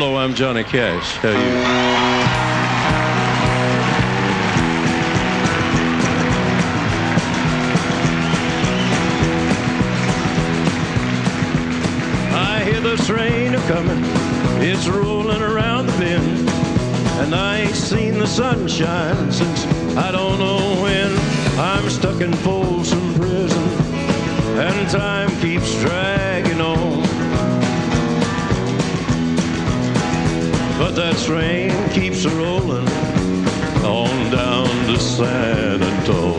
Hello, I'm Johnny Cash. How are you? But that train keeps rolling on down to San Antonio.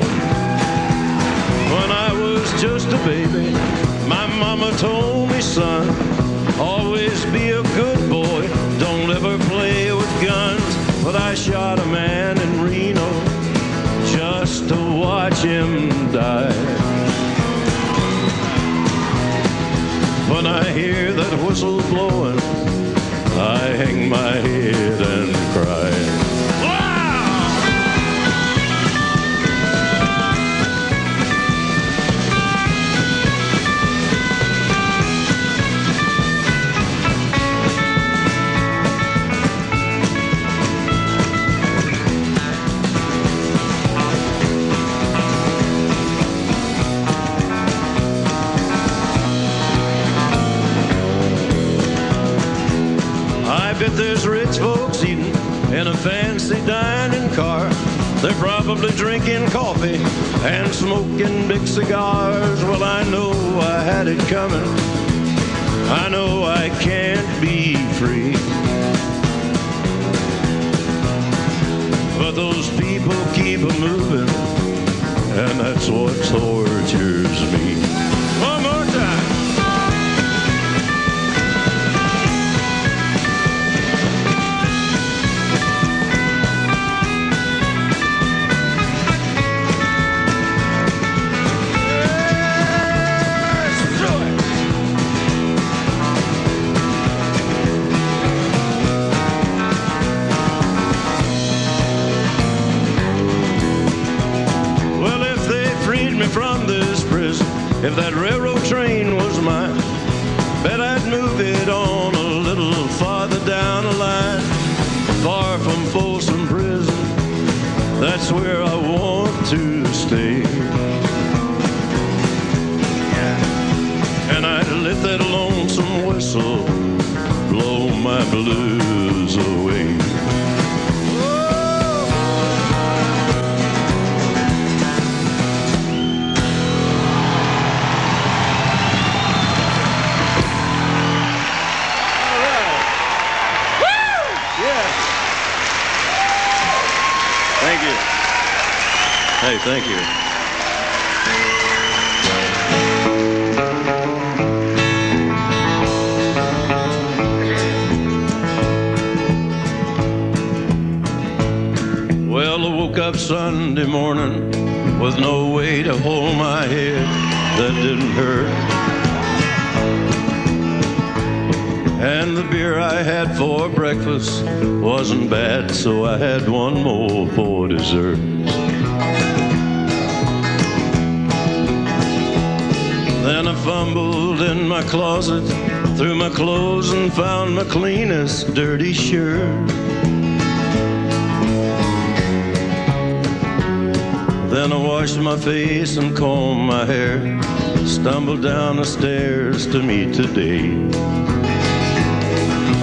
When I was just a baby, my mama told me, son, always be a good boy, don't ever play with guns. But I shot a man in Reno just to watch him die. When I hear that whistle blowing, I hang my head and folks eating in a fancy dining car. They're probably drinking coffee and smoking big cigars. Well, I know I had it coming. I know I can't be free. But those people keep a moving, and that's what tortures me. Up Sunday morning with no way to hold my head that didn't hurt. And the beer I had for breakfast wasn't bad, so I had one more for dessert. Then I fumbled in my closet, through my clothes, and found my cleanest dirty shirt. Then I washed my face and combed my hair, stumbled down the stairs to meet today.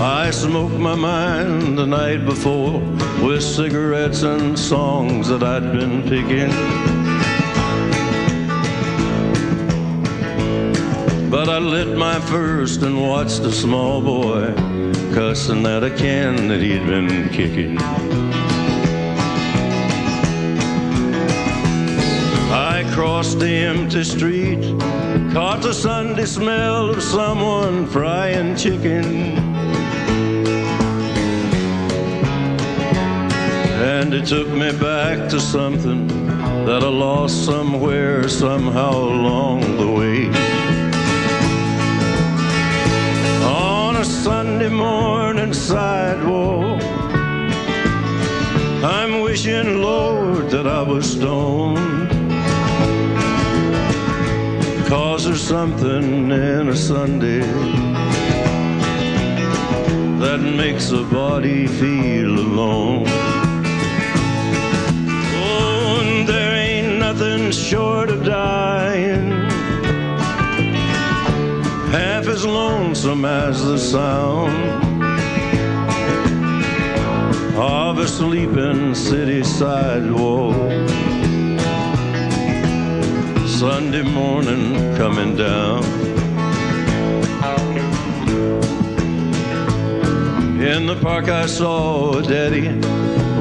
I smoked my mind the night before with cigarettes and songs that I'd been picking. But I lit my first and watched a small boy cussing at a can that he'd been kicking. The empty street, caught the Sunday smell of someone frying chicken. And it took me back to something that I lost somewhere, somehow along the way. On a Sunday morning sidewalk, I'm wishing, Lord, that I was stoned. Something in a Sunday that makes a body feel alone. Oh, and there ain't nothing short of dying half as lonesome as the sound of a sleeping city sidewalk. Sunday morning coming down. In the park, I saw a daddy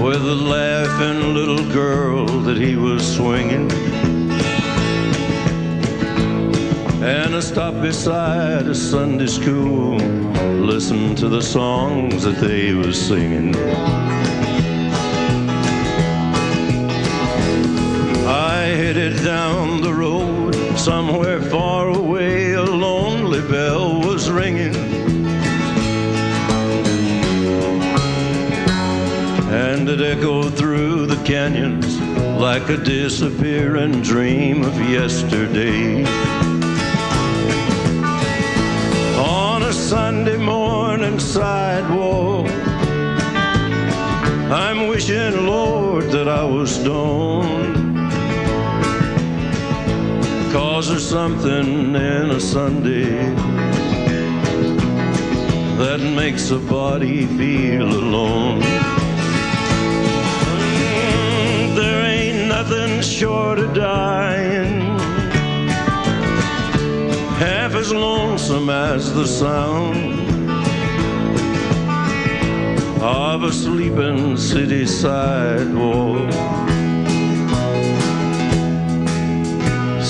with a laughing little girl that he was swinging. And I stopped beside a Sunday school, listened to the songs that they was singing. I headed down somewhere far away, a lonely bell was ringing. And it echoed through the canyons like a disappearing dream of yesterday. On a Sunday morning sidewalk, I'm wishing, Lord, that I was stoned. Cause there's something in a Sunday that makes a body feel alone. There ain't nothing short of dying, half as lonesome as the sound of a sleeping city sidewalk.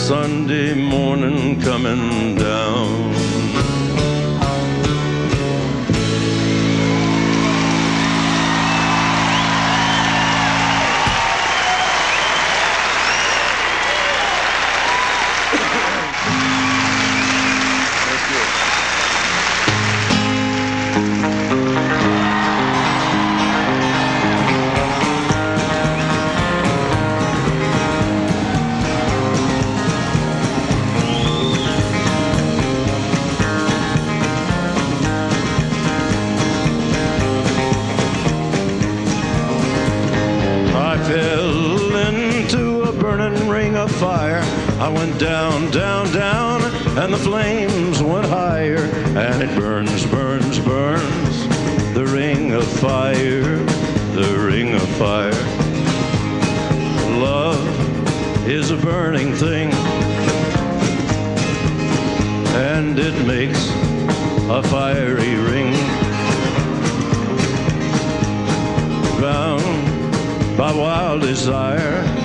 Sunday morning coming down. Fire. I went down, down, down, and the flames went higher. And it burns, burns, burns. The ring of fire, the ring of fire. Love is a burning thing, and it makes a fiery ring. Bound by wild desire.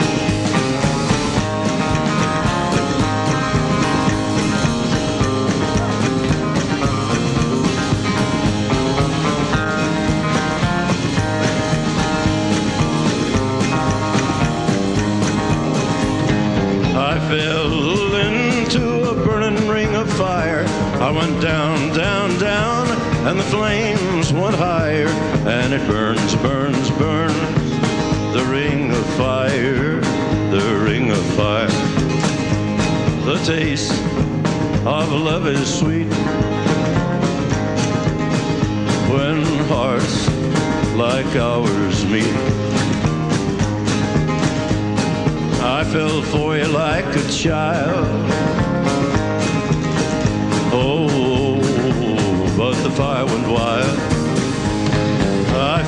I went down, down, down, and the flames went higher. And it burns, burns, burns. The ring of fire, the ring of fire. The taste of love is sweet when hearts like ours meet. I fell for you like a child.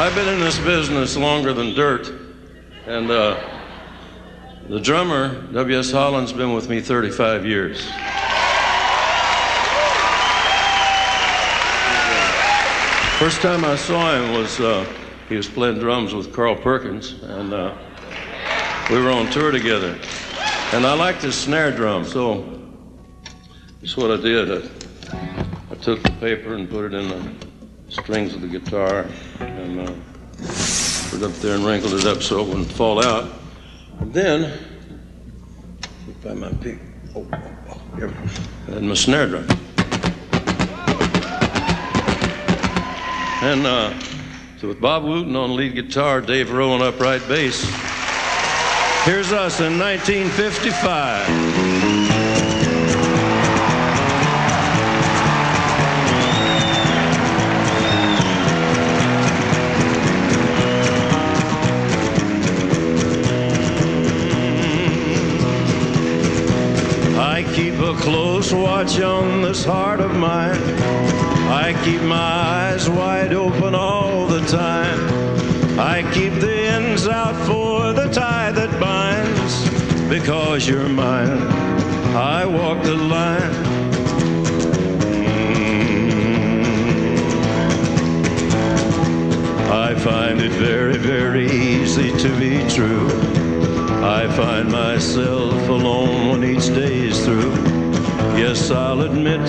I've been in this business longer than dirt, and uh, the drummer, W.S. Holland's been with me 35 years. First time I saw him was uh, he was playing drums with Carl Perkins, and uh, we were on tour together. And I liked his snare drum, so that's what I did. I, I took the paper and put it in the strings of the guitar and uh, put it up there and wrinkled it up so it wouldn't fall out. And then, by my pick, oh, oh, here, and my snare drum. And uh, so with Bob Wooten on lead guitar, Dave Roe on upright bass, here's us in 1955. Close watch on this heart of mine. I keep my eyes wide open all the time. I keep the ends out for the tie that binds. Because you're mine, I walk the line. Mm. I find it very, very easy to be true. I find myself alone when each day is through. Yes, I'll admit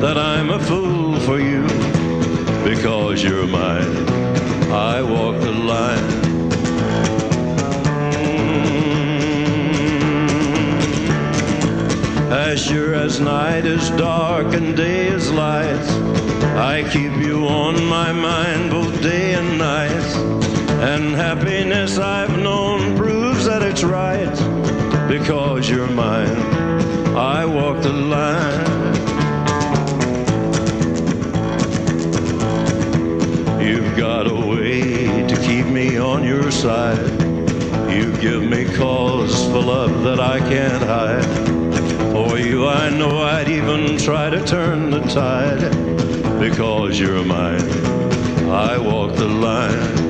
that I'm a fool for you because you're mine. I walk the line. Mm. As sure as night is dark and day is light, I keep you on my mind both day and night. And happiness I've known proves that it's right because you're mine. I walk the line. You've got a way to keep me on your side. You give me cause for love that I can't hide. For you, I know I'd even try to turn the tide. Because you're mine, I walk the line.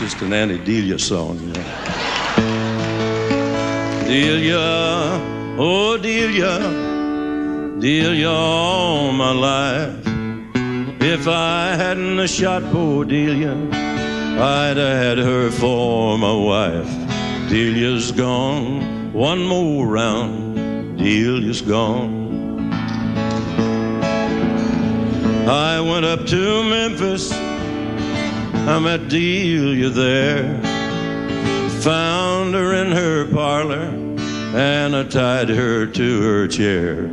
It's just an Annie Delia song, you know. Delia, oh Delia, Delia all my life. If I hadn't a shot poor Delia, I'd have had her for my wife. Delia's gone, one more round, Delia's gone. I went up to Memphis I met Delia there. Found her in her parlor and I tied her to her chair.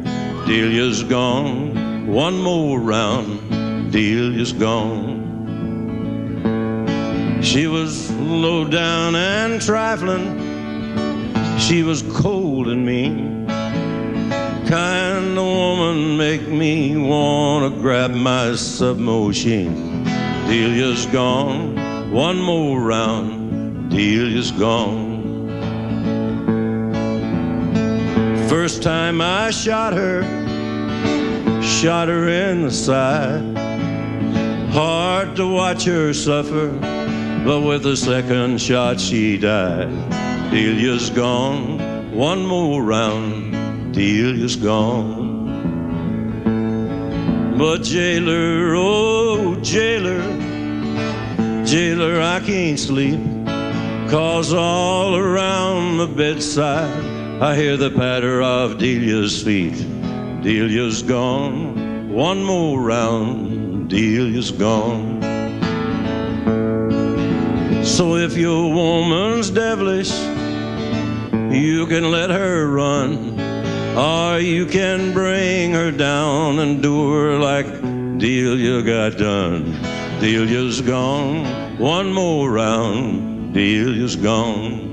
Delia's gone, one more round, Delia's gone. She was low down and trifling, she was cold and mean. Kind of woman make me wanna grab my submachine. Delia's gone. One more round, Delia's gone. First time I shot her, shot her in the side. Hard to watch her suffer, but with the second shot she died. Delia's gone, one more round, Delia's gone. But jailer, oh jailer, jailer, I can't sleep. Cause all around the bedside I hear the patter of Delia's feet. Delia's gone, one more round, Delia's gone. So if your woman's devilish, you can let her run, or you can bring her down and do her like Delia got done. Delia's gone, one more round, Delia's gone.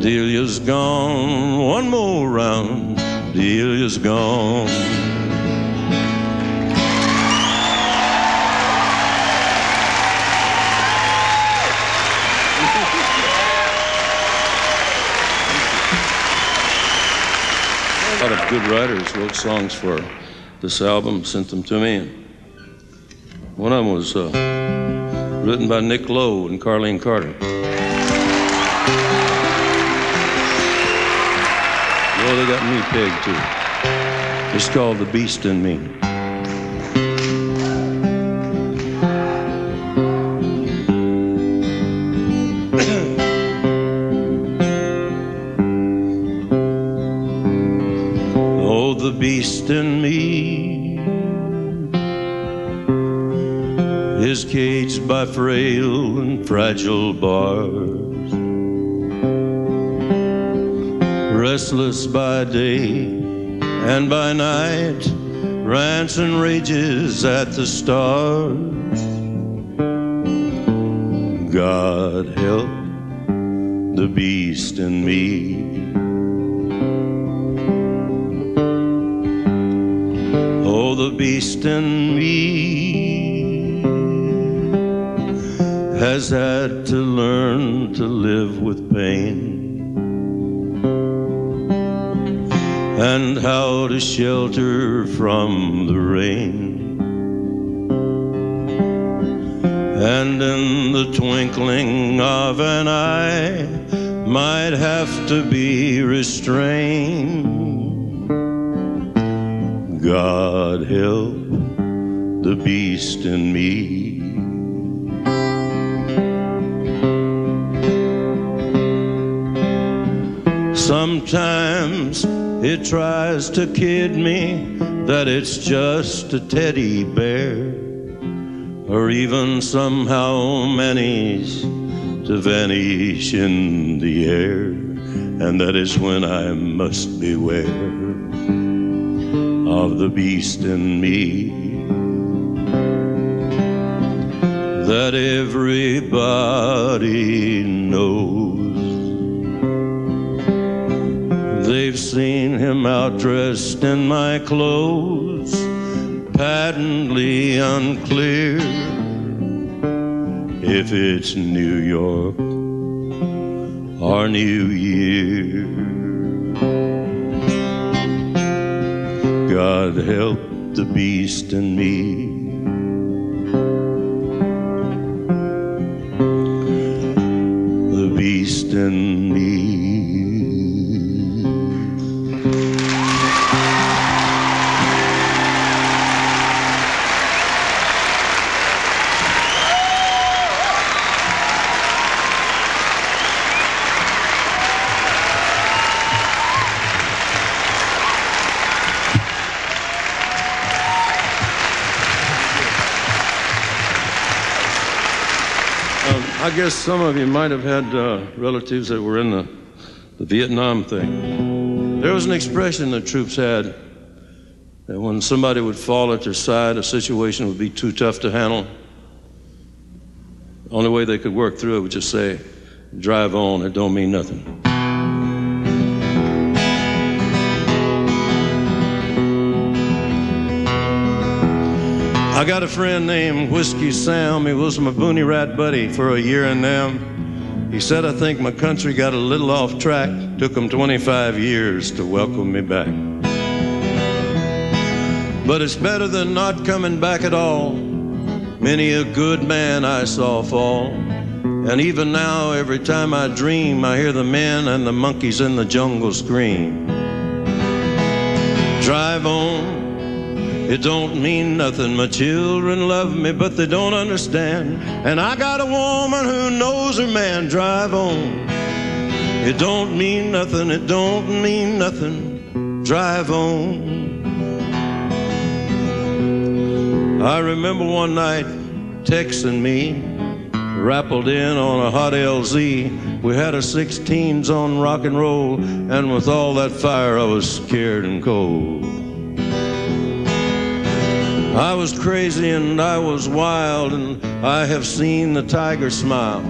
Delia's gone, one more round, Delia's gone. Good writers wrote songs for this album, sent them to me. And one of them was uh, written by Nick Lowe and Carlene Carter. Well, they got me pegged too. It's called The Beast in Me. Fragile bars, restless by day and by night, rants and rages at the stars. God help the beast in me. Oh, the beast in has had to learn to live with pain and how to shelter from the rain. And in the twinkling of an eye, might have to be restrained. God help the beast in me. Sometimes it tries to kid me that it's just a teddy bear, or even somehow manages to vanish in the air, and that is when I must beware of the beast in me. That everybody knows. They've seen him out dressed in my clothes, patently unclear if it's New York or New Year. God help the beast in me. The beast in me. I guess some of you might have had uh, relatives that were in the, the Vietnam thing. There was an expression the troops had that when somebody would fall at their side, a situation would be too tough to handle. The only way they could work through it was just say, drive on, it don't mean nothing. I got a friend named Whiskey Sam. He was my boonie rat buddy for a year in 'Nam. He said, I think my country got a little off track. Took him 25 years to welcome me back. But it's better than not coming back at all. Many a good man I saw fall. And even now, every time I dream, I hear the men and the monkeys in the jungle scream. Drive on. It don't mean nothing. My children love me, but they don't understand. And I got a woman who knows her man. Drive on. It don't mean nothing. It don't mean nothing. Drive on. I remember one night Tex and me, rappelled in on a hot LZ. We had a 16s on rock and roll, and with all that fire, I was scared and cold. I was crazy and I was wild, and I have seen the tiger smile.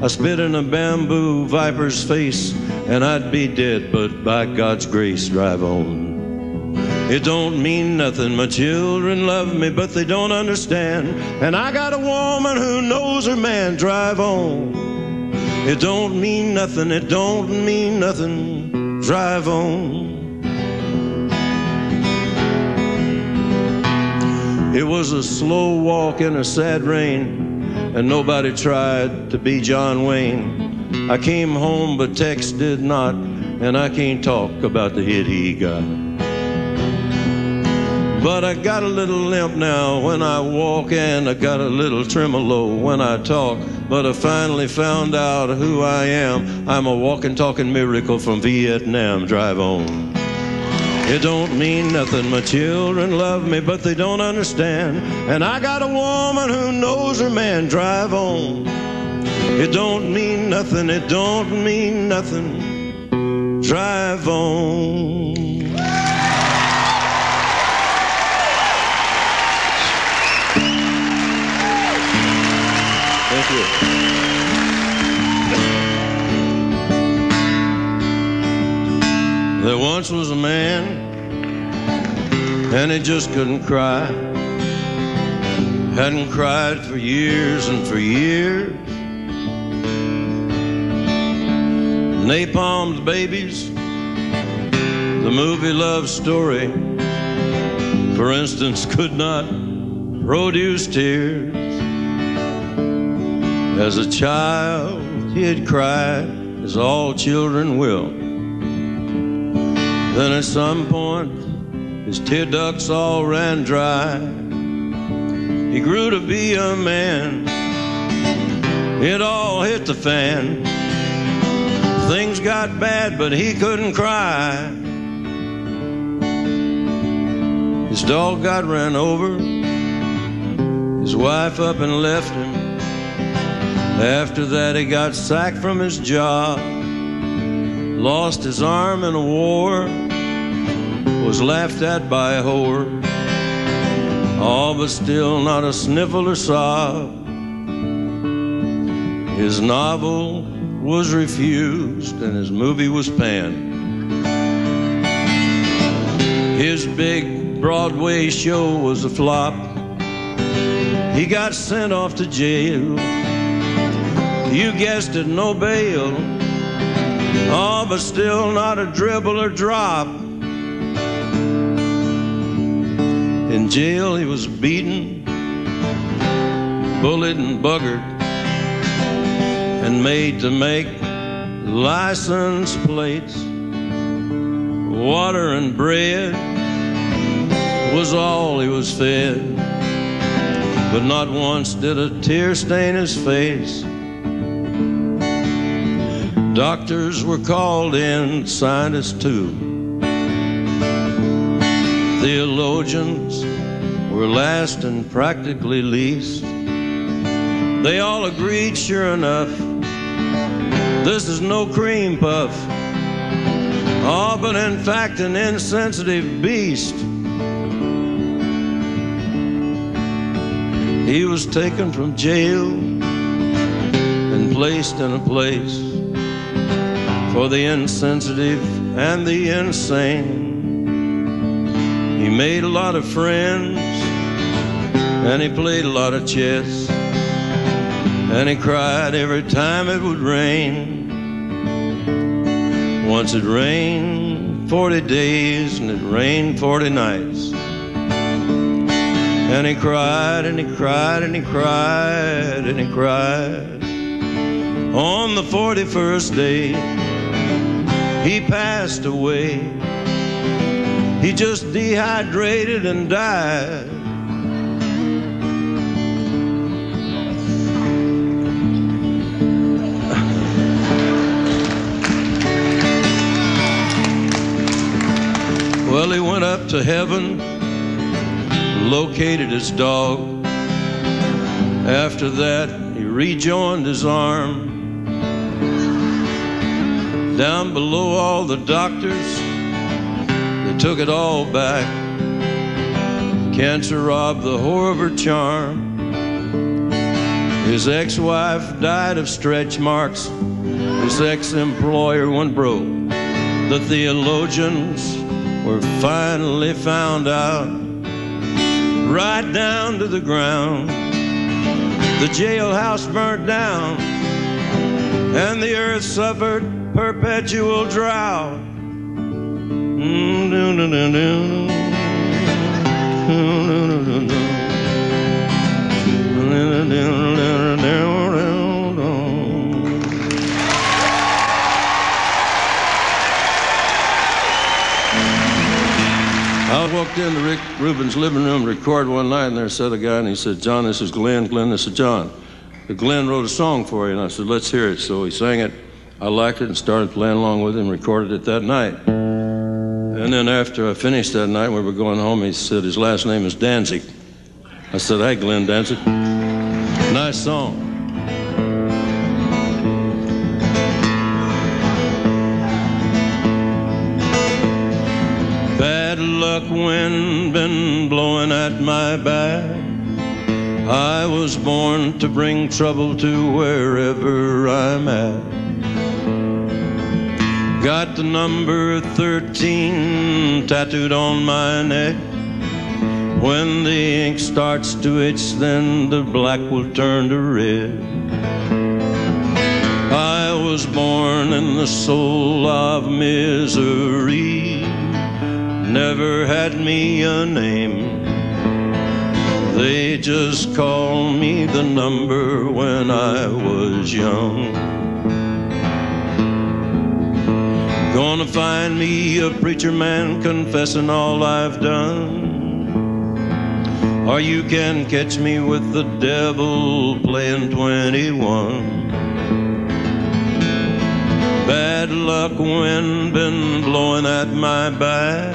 I spit in a bamboo viper's face, and I'd be dead, but by God's grace, drive on. It don't mean nothing. My children love me, but they don't understand. And I got a woman who knows her man. Drive on. It don't mean nothing. It don't mean nothing. Drive on. It was a slow walk in a sad rain, and nobody tried to be John Wayne. I came home, but Tex did not, and I can't talk about the hit he got. But I got a little limp now when I walk, and I got a little tremolo when I talk. But I finally found out who I am. I'm a walking, talking miracle from Vietnam. Drive on. It don't mean nothing. My children love me, but they don't understand. And I got a woman who knows her man. Drive on. It don't mean nothing. It don't mean nothing. Drive on. Thank you. There once was a man, and he just couldn't cry. Hadn't cried for years and for years. Napalm's babies, the movie love story, for instance, could not produce tears. As a child, he had cried, as all children will. Then at some point, his tear ducts all ran dry. He grew to be a man. It all hit the fan. Things got bad, but he couldn't cry. His dog got ran over. His wife up and left him. After that, he got sacked from his job. Lost his arm in a war. Was laughed at by a whore. All but still not a sniffle or sob. His novel was refused and his movie was panned. His big Broadway show was a flop. He got sent off to jail. You guessed it, no bail. Oh, but still not a dribble or drop. In jail, he was beaten, bullied, and buggered, and made to make license plates. Water and bread was all he was fed, but not once did a tear stain his face. Doctors were called in, scientists too. Theologians were last and practically least. They all agreed, sure enough, this is no cream puff. Oh, but in fact, an insensitive beast. He was taken from jail and placed in a place for the insensitive and the insane. He made a lot of friends and he played a lot of chess and he cried every time it would rain. Once it rained 40 days and it rained 40 nights. And he cried and he cried and he cried and he cried. On the 41st day, he passed away. He just dehydrated and died. Well, he went up to heaven, located his dog. After that, he rejoined his arm. Down below, all the doctors, they took it all back. Cancer robbed the whore of her charm. His ex wife died of stretch marks. His ex employer went broke. The theologians were finally found out right down to the ground. The jailhouse burnt down and the earth suffered perpetual drought. I walked into Rick Rubin's living room to record one night, and there sat a guy, and he said, John, this is Glenn. Glenn, this is John. Glenn wrote a song for you, and I said, let's hear it. So he sang it. I liked it and started playing along with him, recorded it that night. And then after I finished that night, we were going home, he said his last name is Danzig. I said, hey, Glenn Danzig. Nice song. Bad luck wind been blowing at my back. I was born to bring trouble to wherever I'm at. Got the number 13 tattooed on my neck. When the ink starts to itch, then the black will turn to red. I was born in the soul of misery never had me a name. They just called me the number when I was young. Gonna find me a preacher man confessing all I've done. Or you can catch me with the devil playing 21. Bad luck wind been blowing at my back.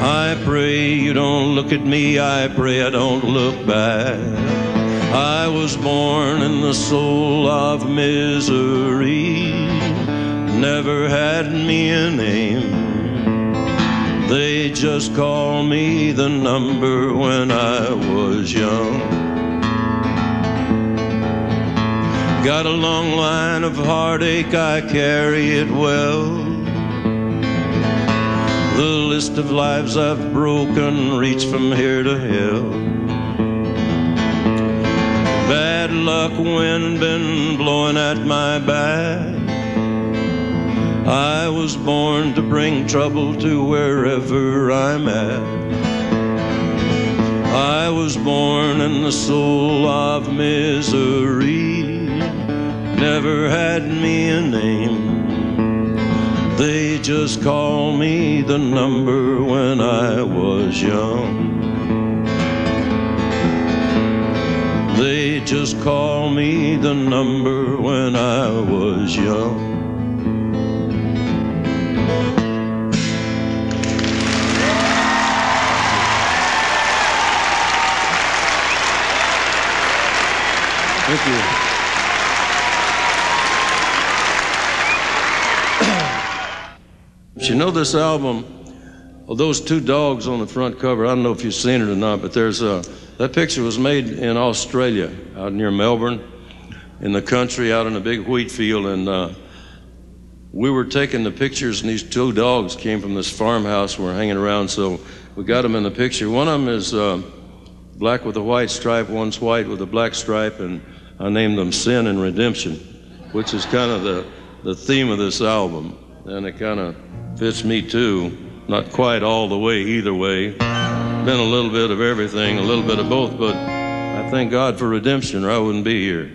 I pray you don't look at me, I pray I don't look back. I was born in the soul of misery, never had me a name. They just called me the number when I was young. Got a long line of heartache, I carry it well. The list of lives I've broken reach from here to hell. Bad luck wind been blowing at my back. I was born to bring trouble to wherever I'm at. I was born in the soul of misery, never had me a name. They just call me the number when I was young. They just call me the number when I was young. Know this album, well, those two dogs on the front cover, I don't know if you've seen it or not, but there's a, that picture was made in Australia, out near Melbourne, in the country, out in a big wheat field, and uh, we were taking the pictures, and these two dogs came from this farmhouse. We're hanging around, so we got them in the picture. One of them is uh, black with a white stripe, one's white with a black stripe, and I named them Sin and Redemption, which is kind of the, the theme of this album. And it kind of fits me too. Not quite all the way either way. been a little bit of everything, a little bit of both, but I thank God for redemption or I wouldn't be here.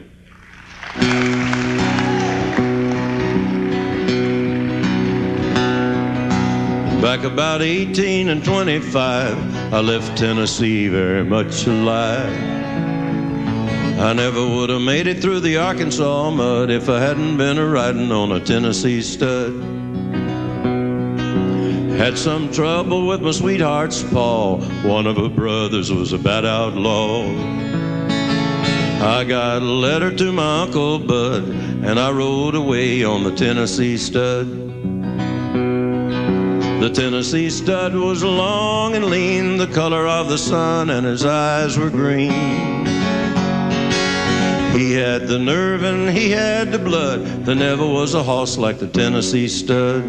Back about 18 and 25, I left Tennessee very much alive. I never would have made it through the Arkansas mud if I hadn't been a riding on a Tennessee stud. Had some trouble with my sweetheart's paw. One of her brothers was a bad outlaw. I got a letter to my Uncle Bud, and I rode away on the Tennessee stud. The Tennessee stud was long and lean, the color of the sun, and his eyes were green. He had the nerve and he had the blood. There never was a horse like the Tennessee stud.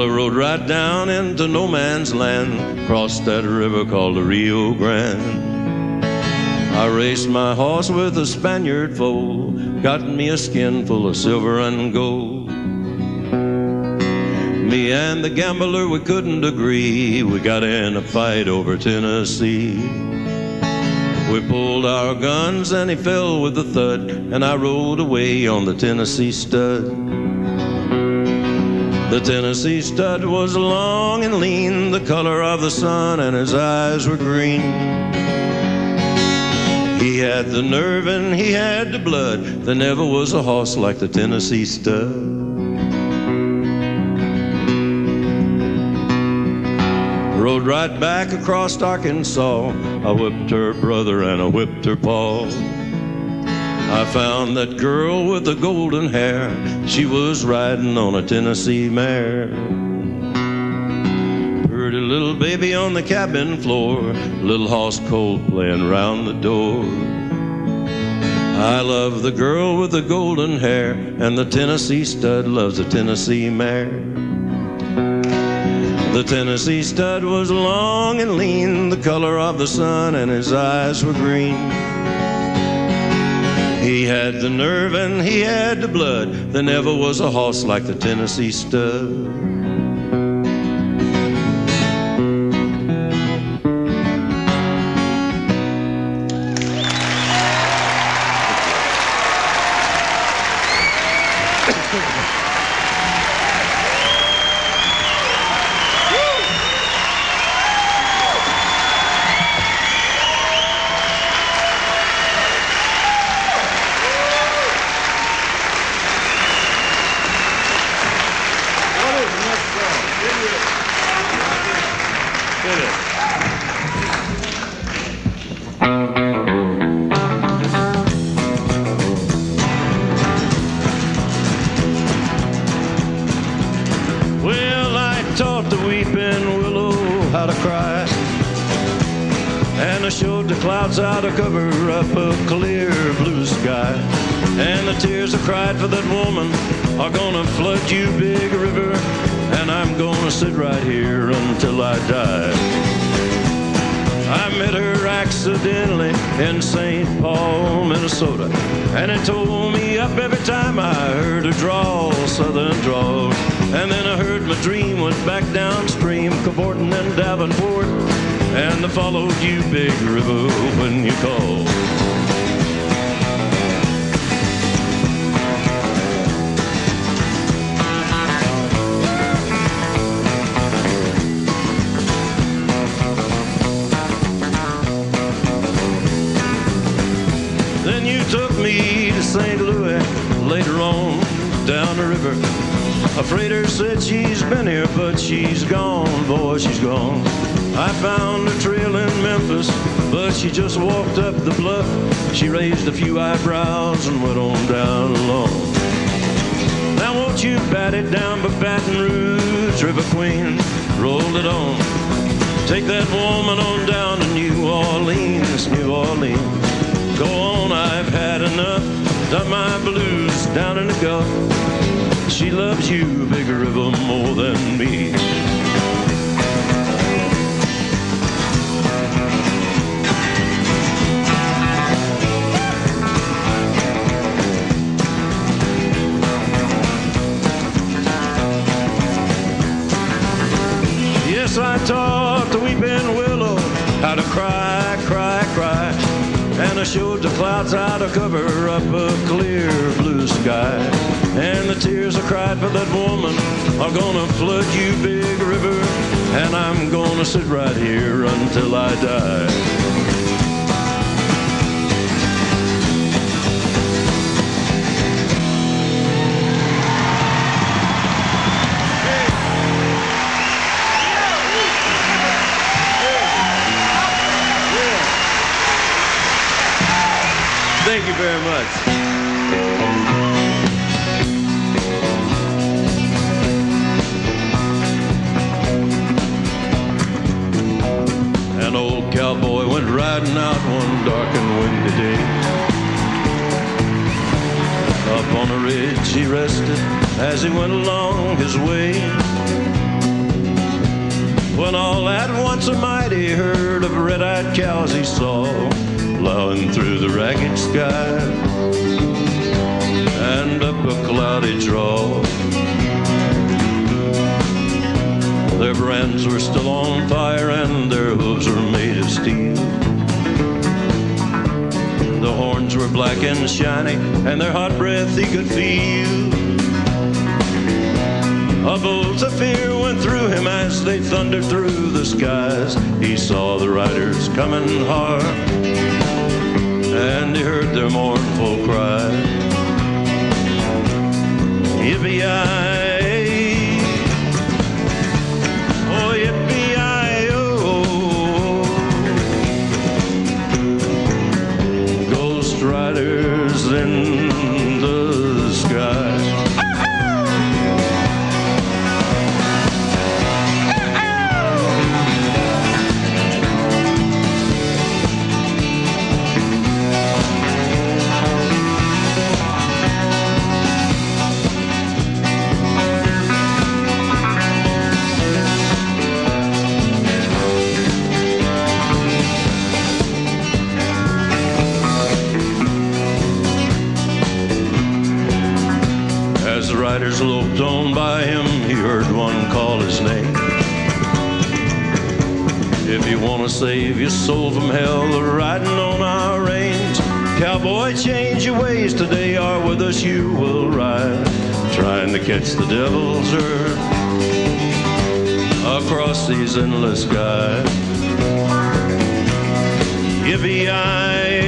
I rode right down into no man's land, crossed that river called the Rio Grande. I raced my horse with a Spaniard foal got me a skin full of silver and gold. Me and the gambler, we couldn't agree. We got in a fight over Tennessee. We pulled our guns and he fell with a thud, and I rode away on the Tennessee stud. The Tennessee stud was long and lean, the color of the sun, and his eyes were green. He had the nerve and he had the blood. There never was a horse like the Tennessee stud. Rode right back across Arkansas. I whipped her brother and I whipped her paw. I found that girl with the golden hair. She was riding on a Tennessee mare. Pretty little baby on the cabin floor, little hoss cold playing round the door. I love the girl with the golden hair, and the Tennessee stud loves the Tennessee mare. The Tennessee stud was long and lean, the color of the sun, and his eyes were green. He had the nerve and he had the blood. There never was a horse like the Tennessee stud. cry. And I showed the clouds out to cover up a clear blue sky. And the tears I cried for that woman are gonna flood you, big river. And I'm gonna sit right here until I die. I met her accidentally in St. Paul, Minnesota. And it told me up every time I heard her drawl, southern drawl. And then I heard my dream went back downstream, cavorting and Davenport. And I followed you, Big River, when you called. Then you took me to St. Louis later on down the river. A freighter said she's been here, but she's gone, boy, she's gone. I found a trail in Memphis, but she just walked up the bluff. She raised a few eyebrows and went on down alone. Now won't you bat it down by Baton Rouge, River Queen, roll it on. Take that woman on down to New Orleans, New Orleans. Go on, I've had enough. Dump my blues down in the Gulf. She loves you, big river, more than me. I talk. I showed the clouds how to cover up a clear blue sky. And the tears I cried for that woman are gonna flood you, big river. And I'm gonna sit right here until I die. On he rested as he went along his way. When all at once a mighty herd of red-eyed cows he saw plowing through the ragged sky and up a cloudy draw. Their brands were still on fire and their hooves were made of steel. The horns were black and shiny and their hot breath he could feel. A bolt of fear went through him as they thundered through the skies. He saw the riders coming hard and he heard their mournful cry. Yippee-yi! Riders loped on by him, he heard one call his name. If you want to save your soul from hell, the riding on our range. Cowboy, change your ways today, or with us you will ride. Trying to catch the devil's earth across these endless skies. Yippee-yi!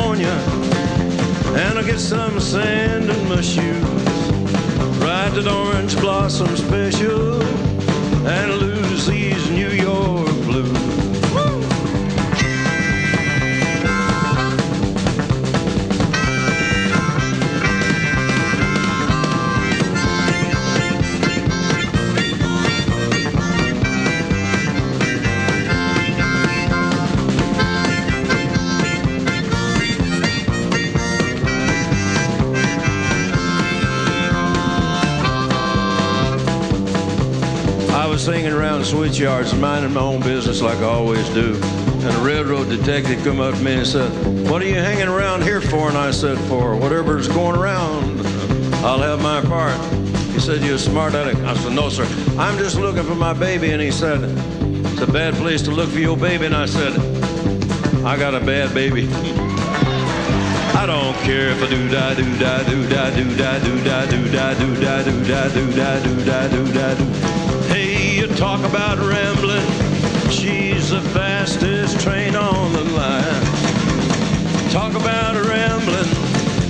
California and I'll get some sand in my shoes. Ride that orange blossom special and lose these New was hanging around switch yards minding my own business like I always do. And a railroad detective come up to me and said, What are you hanging around here for? And I said, For whatever's going around, I'll have my part. He said, You're a smart aleck. I said, No, sir. I'm just looking for my baby. And he said, It's a bad place to look for your baby. And I said, I got a bad baby. I don't care if I do da do da do da do da do da do da do da do da do da do da do da do talk about rambling. She's the fastest train on the line. Talk about rambling.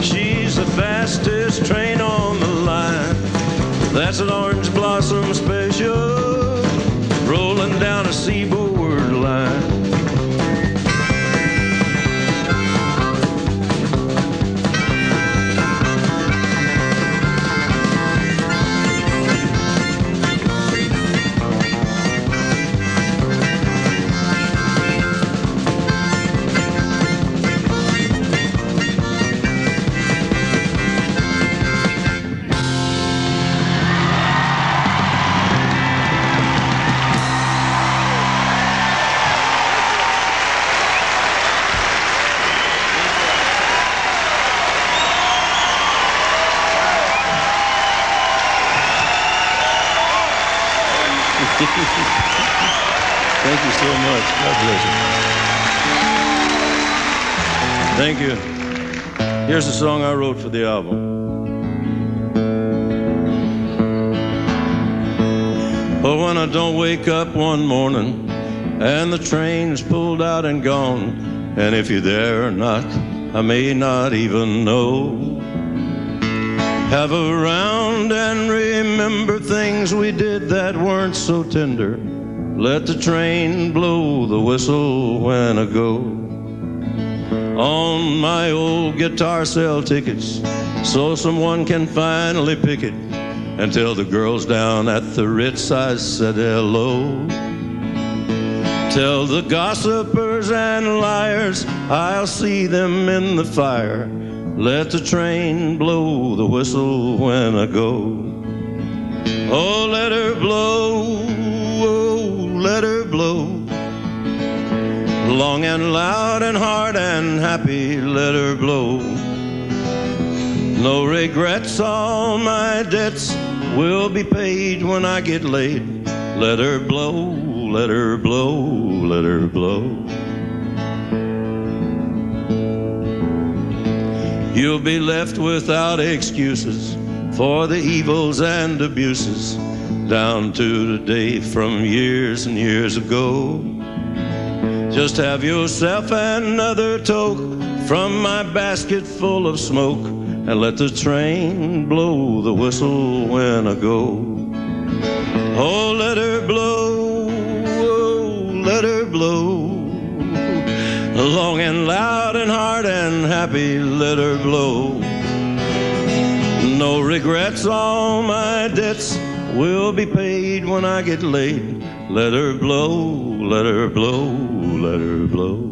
She's the fastest train on the line. That's an orange blossom special rolling down a seaboard Here's the song I wrote for the album. But when I don't wake up one morning and the train's pulled out and gone, and if you're there or not, I may not even know. Have around and remember things we did that weren't so tender. Let the train blow the whistle when I go. On my old guitar sell tickets so someone can finally pick it and tell the girls down at the Ritz I said hello. Tell the gossipers and liars I'll see them in the fire let the train blow the whistle when I go. Oh, let her blow, oh, let her blow. Long and loud and hard and happy, let her blow. No regrets, all my debts will be paid when I get laid. Let her blow, let her blow, let her blow. You'll be left without excuses for the evils and abuses down to the day from years and years ago. Just have yourself another toke from my basket full of smoke and let the train blow the whistle when I go. Oh, let her blow, oh, let her blow long and loud and hard and happy, let her blow. No regrets, all my debts will be paid when I get laid. Let her blow, let her blow, let her blow.